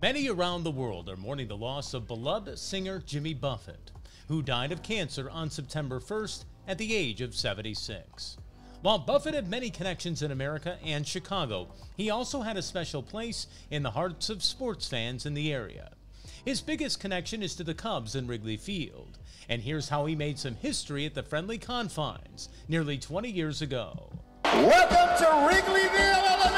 Many around the world are mourning the loss of beloved singer Jimmy Buffett, who died of cancer on September 1st at the age of 76. While Buffett had many connections in America and Chicago, he also had a special place in the hearts of sports fans in the area. His biggest connection is to the Cubs in Wrigley Field, and here's how he made some history at the friendly confines nearly 20 years ago. Welcome to Wrigleyville, Illinois!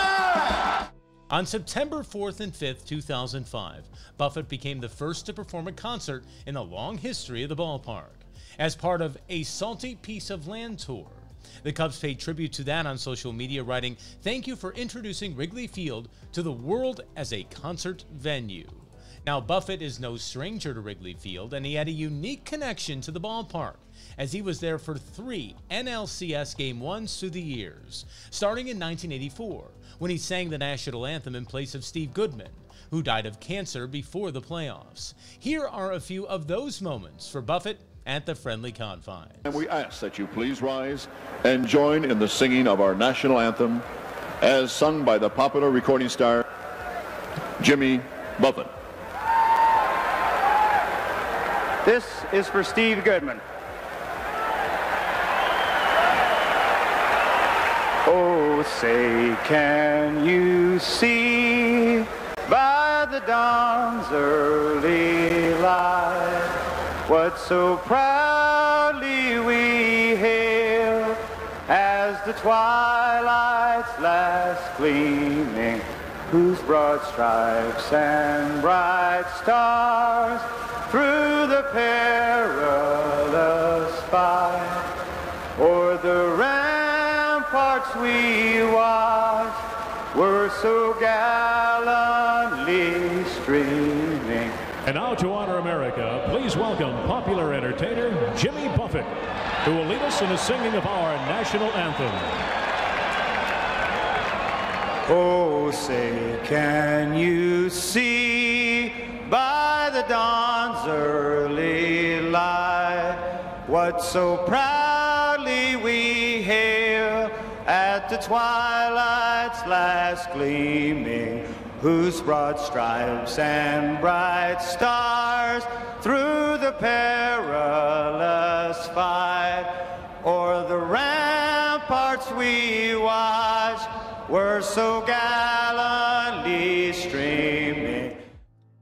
On September 4th and 5th, 2005, Buffett became the first to perform a concert in the long history of the ballpark as part of a Salty Piece of Land tour. The Cubs paid tribute to that on social media, writing, Thank you for introducing Wrigley Field to the world as a concert venue. Now, Buffett is no stranger to Wrigley Field, and he had a unique connection to the ballpark, as he was there for three NLCS Game 1s through the years, starting in 1984, when he sang the national anthem in place of Steve Goodman, who died of cancer before the playoffs. Here are a few of those moments for Buffett at the friendly confine. And we ask that you please rise and join in the singing of our national anthem as sung by the popular recording star Jimmy Buffett. This is for Steve Goodman. Oh, say, can you see by the dawn's early light what so proudly we hail as the twilight's last gleaming, whose broad stripes and bright stars the perilous fight o'er the ramparts we watch were so gallantly streaming. And now to honor America, please welcome popular entertainer Jimmy Buffett, who will lead us in the singing of our national anthem. Oh, say, can you see by the dawn's so proudly we hail at the twilight's last gleaming, whose broad stripes and bright stars through the perilous fight o'er the ramparts we watch were so streaming.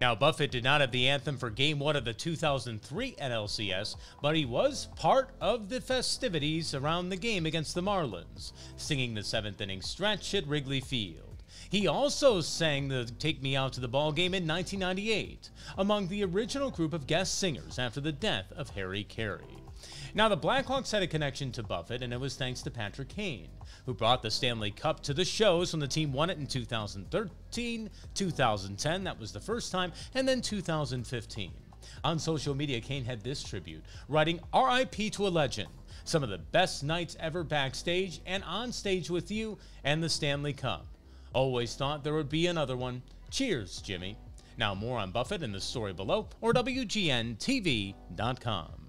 Now, Buffett did not have the anthem for Game 1 of the 2003 NLCS, but he was part of the festivities around the game against the Marlins, singing the seventh inning stretch at Wrigley Field. He also sang the Take Me Out to the Ball game in 1998, among the original group of guest singers after the death of Harry Caray. Now, the Blackhawks had a connection to Buffett, and it was thanks to Patrick Kane, who brought the Stanley Cup to the shows when the team won it in 2013, 2010, that was the first time, and then 2015. On social media, Kane had this tribute, writing, RIP to a legend. Some of the best nights ever backstage and on stage with you and the Stanley Cup. Always thought there would be another one. Cheers, Jimmy. Now, more on Buffett in the story below or WGNTV.com.